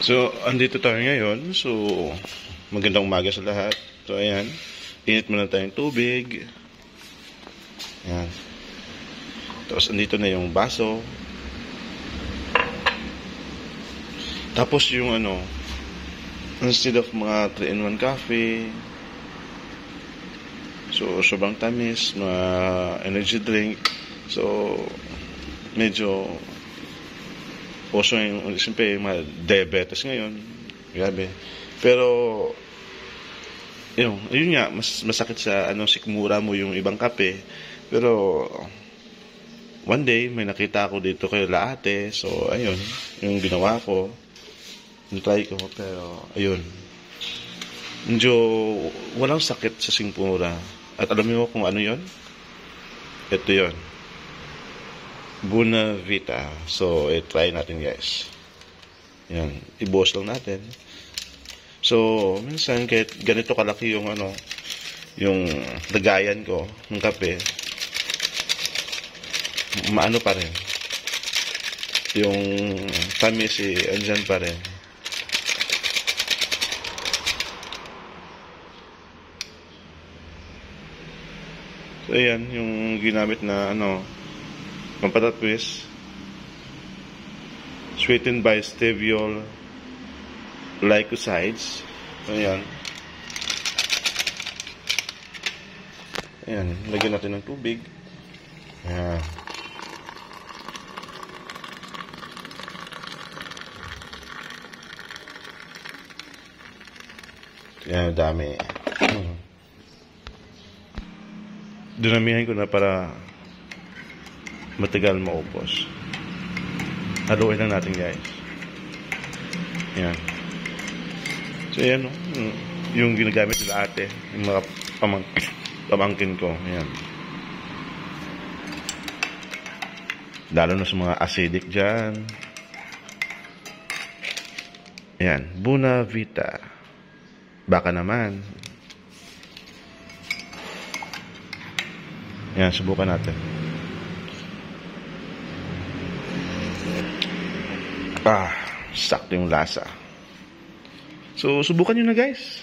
So, andito tayo ngayon. So, magandang umaga sa lahat. So, ayan. Init muna tayong tubig. Ayan. Tapos, andito na yung baso. Tapos, yung ano, instead of mga 3-in-1 coffee, so, sobrang tamis, mga energy drink. So, medyo Puso yung, siyempre, yung mga diabetes ngayon. Grabe. Pero, yun, yun nga, mas masakit sa ano, sikmura mo yung ibang kape. Pero, one day, may nakita ako dito kay Laate. So, ayun, yung ginawa ko. Try ko, pero, ayun. Medyo, walang sakit sa sikmura. At alam mo kung ano yon Ito yon Buna Vita. So, i-try natin guys. Yan. I-boss lang natin. So, minsan kahit ganito kalaki yung ano, yung lagayan ko ng kape, maano pa rin. Yung tamis eh, andyan pa rin. So, ayan, yung ginamit na ano, pampatatwist sweetened by steviol glycosides. Ayan. Ayan lagyan natin ng tubig. Ayan. Ayan dami. Dinamihan ko na para matagal maupos. Haluin lang natin guys. Yan. So yan no? yung ginagamit nila ate, yung mga pamang pamangkin ko. Yan. Lalo na sa mga acidic dyan. Yan. Buna Vita. Baka naman. Yan, subukan natin. Ah, sakto yung lasa. So, subukan nyo na guys.